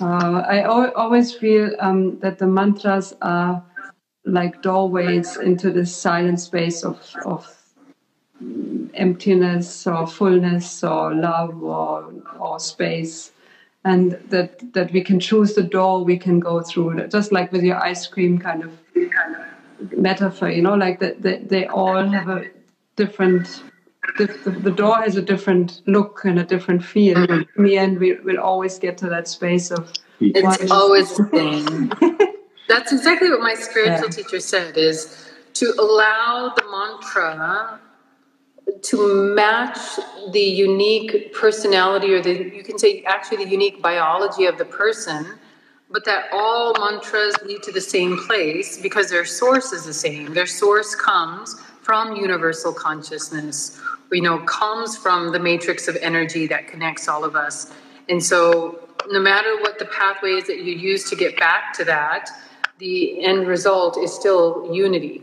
Uh, I al- always feel um, that the mantras are like doorways into this silent space of, of emptiness or fullness or love or, or space. And that that we can choose the door we can go through. Just like with your ice cream kind of metaphor you know like that they, they all have a different the, the, door has a different look and a different feel mm-hmm. in the end we will always get to that space of it's always the same that's exactly what my spiritual yeah. teacher said is to allow the mantra to match the unique personality or the you can say actually the unique biology of the person but that all mantras lead to the same place because their source is the same their source comes from universal consciousness you know comes from the matrix of energy that connects all of us. And so no matter what the pathways that you use to get back to that the end result is still unity